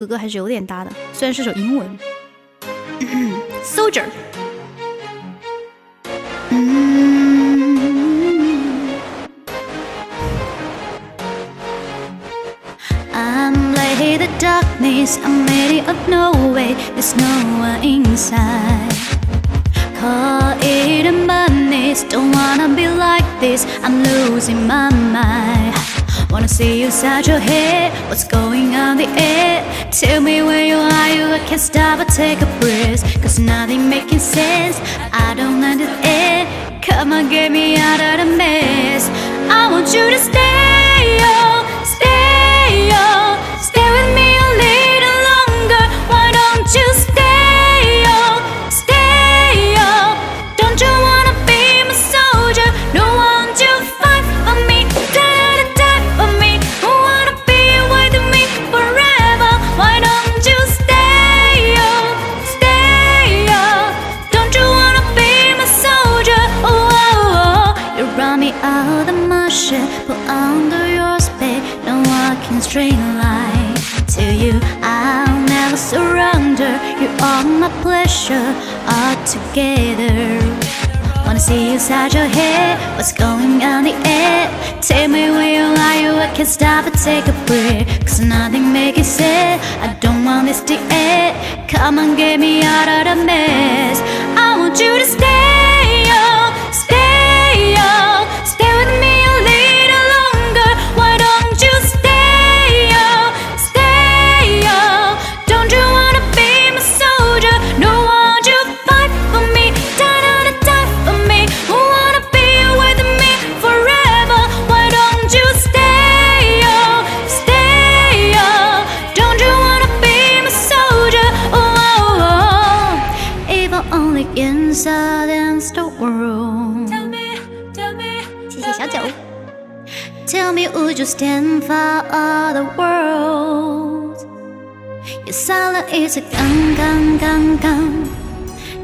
哥哥还是有点搭的，虽然是首英文。Soldier。I'm late the darkness, I'm ready of no way, there's no one inside. Call it a madness, don't wanna be like this, I'm losing my mind. Wanna see you inside your head, what's going on the air? Tell me where you are, you I can't stop or take a breath. Cause nothing making sense, I don't understand. Come on, get me out of the mess. I want you to stay, me out of my shit, put under your spade, no walking straight line to you. I'll never surrender. You are my pleasure, all together. Wanna see inside your head, what's going on in the air? Tell me where you are, you I can't stop or take a breath. Cause nothing makes sense. I don't want this to end. Come on, get me out of the mess. I want you to stay, inside against the world. Tell me, tell me，谢谢小九。Tell me, would you stand for all the world? Your silence is a gun, gun, gun, gun.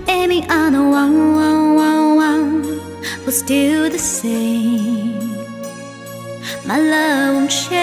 Aiming on the one, one, one, one. We're still the same. My love won't change. Love.